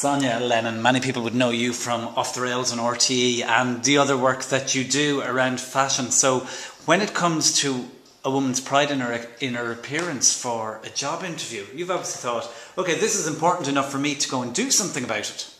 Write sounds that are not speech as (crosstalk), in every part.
Sonya Lennon, many people would know you from Off the Rails and RTE and the other work that you do around fashion. So, when it comes to a woman's pride in her in her appearance for a job interview, you've obviously thought, okay, this is important enough for me to go and do something about it.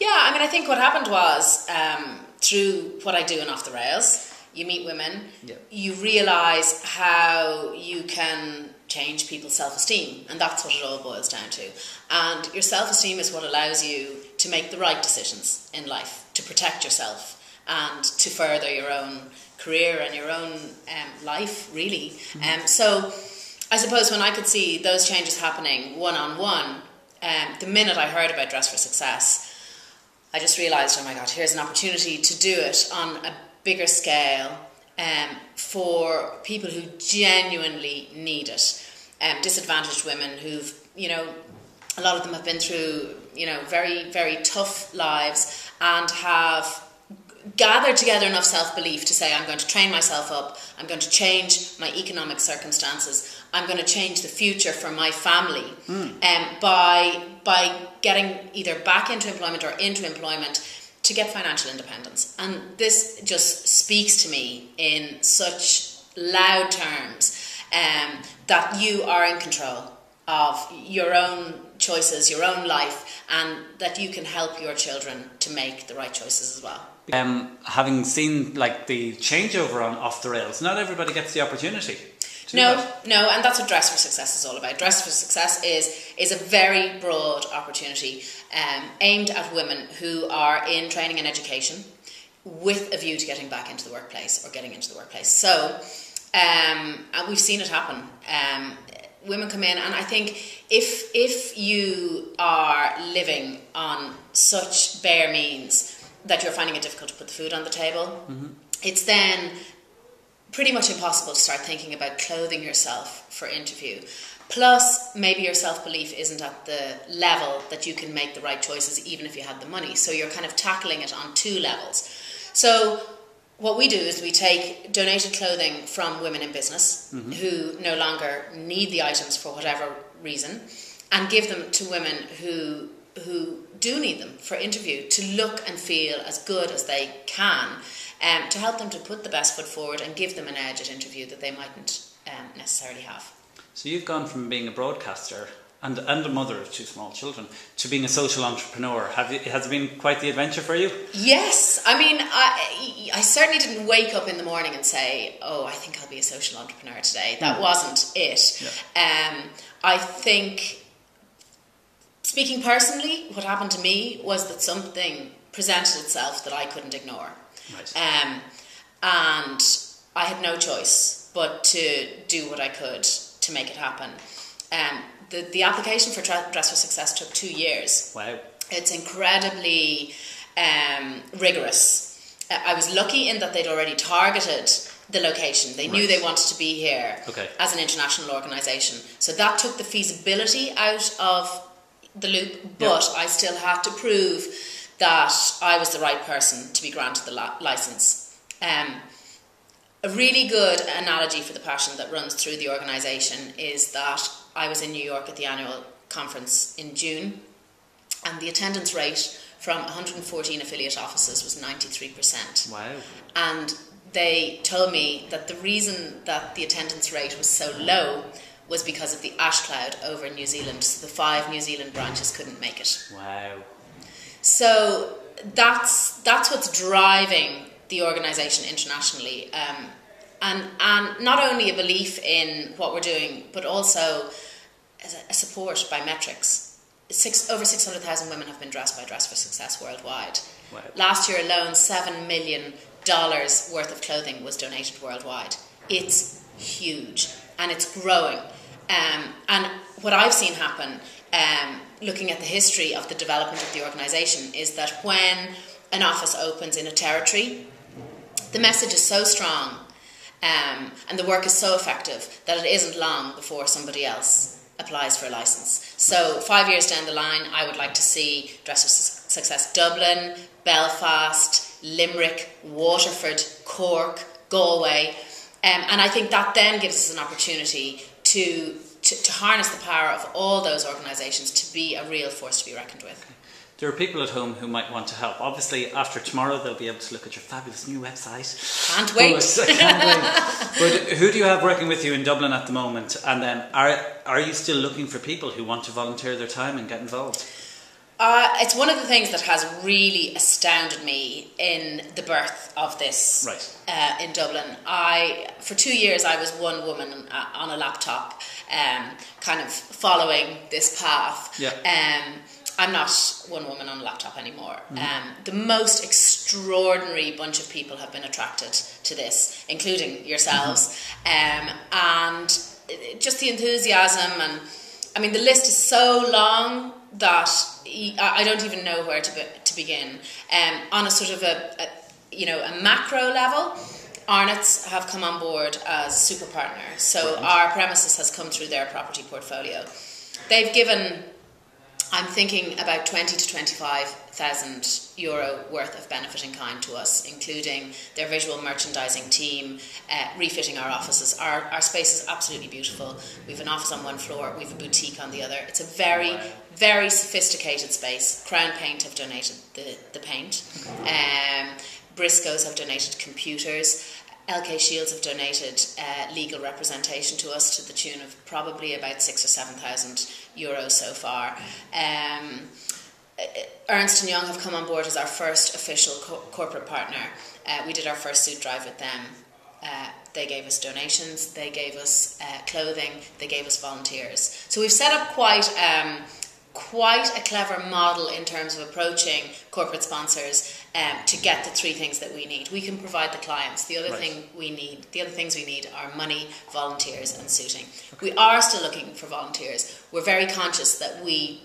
Yeah, I mean, I think what happened was um, through what I do in Off the Rails, you meet women, Yeah. you realise how you can change people's self esteem, and that's what it all boils down to. And your self esteem is what allows you to make the right decisions in life, to protect yourself, and to further your own career and your own um, life, really. Um, so, I suppose when I could see those changes happening one on one, the minute I heard about Dress for Success, I just realised, oh my God, here's an opportunity to do it on a bigger scale um, for people who genuinely need it. Um, disadvantaged women who've, you know, a lot of them have been through, you know, very, very tough lives and have gathered together enough self belief to say, I'm going to train myself up, I'm going to change my economic circumstances, I'm going to change the future for my family. Um, by, by getting either back into employment or into employment to get financial independence. And this just speaks to me in such loud terms um, that you are in control of your own choices, your own life, and that you can help your children to make the right choices as well. Um, having seen like the changeover on Off the Rails, not everybody gets the opportunity. To do No, no, and that's what Dress for Success is all about. Dress for Success is is a very broad opportunity um, aimed at women who are in training and education with a view to getting back into the workplace or getting into the workplace. So, um, and we've seen it happen. Um, women come in, and I think if if you are living on such bare means that you're finding it difficult to put the food on the table, it's then pretty much impossible to start thinking about clothing yourself for interview. Plus, maybe your self belief isn't at the level that you can make the right choices, even if you had the money. So you're kind of tackling it on two levels. So what we do is we take donated clothing from women in business mm-hmm. who no longer need the items for whatever reason, and give them to women who who do need them for interview to look and feel as good as they can, um, to help them to put the best foot forward and give them an edge at interview that they mightn't um, necessarily have. So you've gone from being a broadcaster and, and a mother of two small children to being a social entrepreneur. Have you, has it been quite the adventure for you? Yes, I mean, I, I certainly didn't wake up in the morning and say, "Oh, I think I'll be a social entrepreneur today." That wasn't it. Um, I think, speaking personally, what happened to me was that something presented itself that I couldn't ignore, Right. um, and I had no choice but to do what I could to make it happen. Um, the the application for Dress for Success took two years. Wow. It's incredibly um, rigorous. Uh, I was lucky in that they'd already targeted the location. They knew Right. they wanted to be here Okay. as an international organisation. So that took the feasibility out of the loop, but I still had to prove that I was the right person to be granted the li- license. Um, a really good analogy for the passion that runs through the organisation is that I was in New York at the annual conference in June, and the attendance rate from 114 affiliate offices was 93%. Wow. And they told me that the reason that the attendance rate was so low was because of the ash cloud over New Zealand. So the five New Zealand branches couldn't make it. Wow. So that's that's what's driving the organisation internationally, um, and and not only a belief in what we're doing, but also a, support by metrics. Six, over 600,000 women have been dressed by Dress for Success worldwide. Wow. Last year alone, $7 million worth of clothing was donated worldwide. It's huge and it's growing. Um, and what I've seen happen, um, looking at the history of the development of the organisation, is that when an office opens in a territory, the message is so strong um, and the work is so effective that it isn't long before somebody else applies for a license. So, five years down the line, I would like to see Dress Success Dublin, Belfast, Limerick, Waterford, Cork, Galway. Um, and I think that then gives us an opportunity to, to, to harness the power of all those organisations to be a real force to be reckoned with. there are people at home who might want to help. Obviously, after tomorrow, they'll be able to look at your fabulous new website. Can't wait. But, (laughs) can't wait. but who do you have working with you in Dublin at the moment? And then, are are you still looking for people who want to volunteer their time and get involved? Uh, it's one of the things that has really astounded me in the birth of this Right. uh, in Dublin. I for two years I was one woman uh, on a laptop, um, kind of following this path. Yeah. Um, I'm not one woman on a laptop anymore. Um, the most extraordinary bunch of people have been attracted to this, including yourselves, um, and just the enthusiasm and I mean the list is so long that I I don't even know where to be, to begin. Um, on a sort of a, a you know a macro level. Arnott's have come on board as super partner, so our premises has come through their property portfolio. They've given I'm thinking about 20 to 25,000 euro worth of benefit in kind to us, including their visual merchandising team, uh, refitting our offices. Our, our space is absolutely beautiful. We have an office on one floor, we have a boutique on the other. It's a very, very sophisticated space. Crown Paint have donated the, the paint, um, Briscoes have donated computers. LK Shields have donated uh, legal representation to us to the tune of probably about six or seven thousand euros so far. Um, uh, Ernst and Young have come on board as our first official co- corporate partner. Uh, we did our first suit drive with them. Uh, they gave us donations, they gave us uh, clothing, they gave us volunteers. So we've set up quite um, quite a clever model in terms of approaching corporate sponsors um, to get the three things that we need. We can provide the clients. The other Right. thing we need, the other things we need are money, volunteers, and suiting. We are still looking for volunteers. We're very conscious that we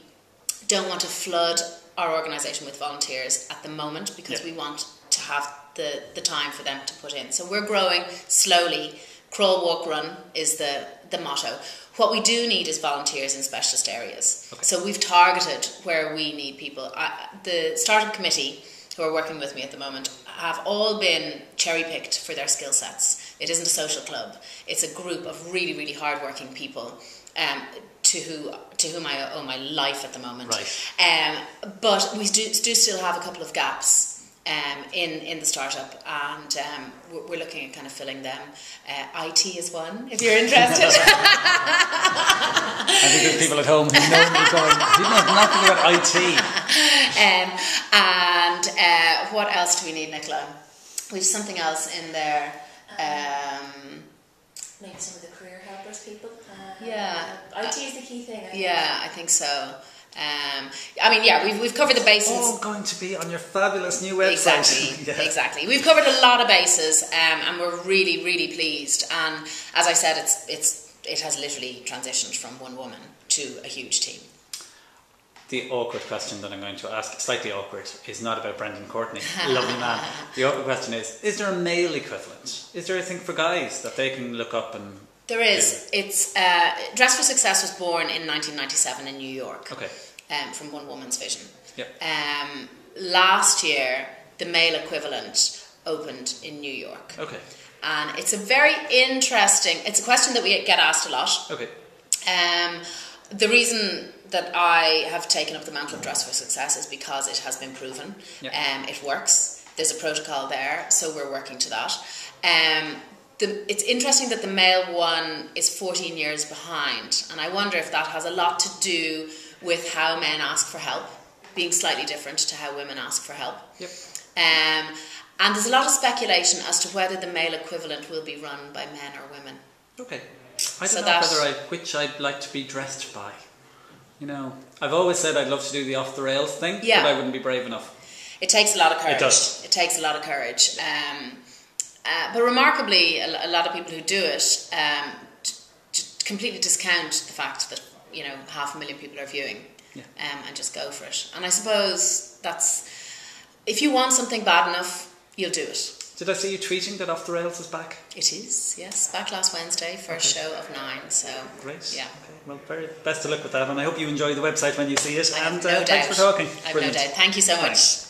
don't want to flood our organisation with volunteers at the moment because Yeah. we want to have the, the time for them to put in. So we're growing slowly. Crawl, walk, run is the, the motto. What we do need is volunteers in specialist areas. Okay. So we've targeted where we need people. I, the startup committee, who are working with me at the moment, have all been cherry picked for their skill sets. It isn't a social club. It's a group of really, really hardworking people. Um, to who to whom I owe my life at the moment. Right. Um, but we do, do still have a couple of gaps um, in in the startup, and um, we're, we're looking at kind of filling them. Uh, IT is one, if you're interested. (laughs) (laughs) I think there's people at home who know me going, you know nothing about IT. um, and uh, what else do we need, Nicola? We've something else in there. Um, Maybe some of the career helpers people. Uh, Yeah. IT is the key thing. I think. yeah, I think so. Um, I mean, yeah, we've, we've covered the bases. All going to be on your fabulous new website. Exactly, (laughs) Yeah. exactly. We've covered a lot of bases, um, and we're really, really pleased. And as I said, it's it's it has literally transitioned from one woman to a huge team. The awkward question that I'm going to ask, slightly awkward, is not about Brendan Courtney, (laughs) lovely man. The awkward question is: Is there a male equivalent? Is there a thing for guys that they can look up and? There is. It's uh, Dress for Success was born in 1997 in New York. Okay. Um, from one woman's vision. Yep. Um, last year, the male equivalent opened in New York, Okay. and it's a very interesting. It's a question that we get asked a lot. Okay. Um, the reason that I have taken up the mantle of Dress for Success is because it has been proven. Yeah. Um, it works. There's a protocol there, so we're working to that. Um, the, it's interesting that the male one is 14 years behind, and I wonder if that has a lot to do with how men ask for help, being slightly different to how women ask for help. Yep. Um, and there's a lot of speculation as to whether the male equivalent will be run by men or women. Okay. I don't So know that- whether I which I'd like to be dressed by. You know, I've always said I'd love to do the off the rails thing, Yeah. but I wouldn't be brave enough. It takes a lot of courage. It does. It takes a lot of courage. Um, uh, but remarkably, a, a lot of people who do it um, t- t- completely discount the fact that you know half a million people are viewing, Yeah. um, and just go for it. And I suppose that's if you want something bad enough, you'll do it. Did I see you tweeting that off the rails is back? It is yes, back last Wednesday, first Okay. show of nine. So Great. Yeah. Okay. Well, very best of luck with that, and I hope you enjoy the website when you see it. I and no uh, doubt. thanks for talking. I have Brilliant. no doubt. Thank you so much. Thanks.